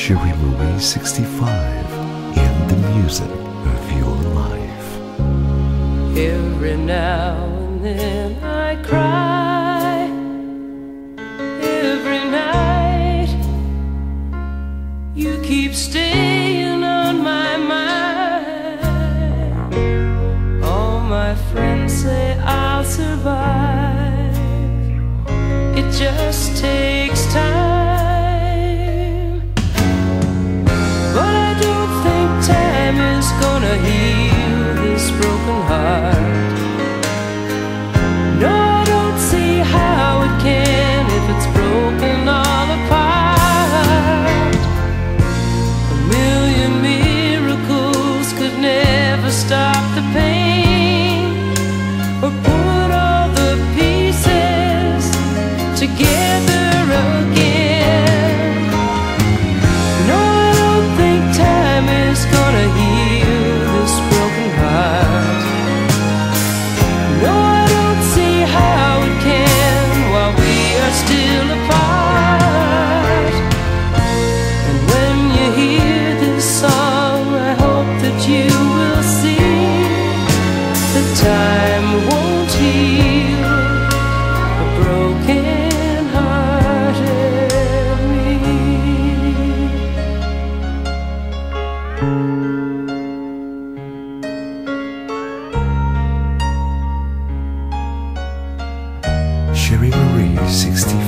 Cherry Marie 65 in the music of your life. Every now and then I cry. Every night you keep staying on my mind. All my friends say I'll survive. It just takes broken heart. No, I don't see how it can if it's broken all apart. A million miracles could never stop the pain or put all the pieces together again. No, I don't think time is gonna heal. 365.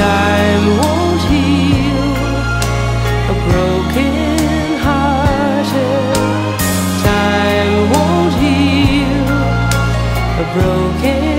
time won't heal a broken hearted time won't heal a broken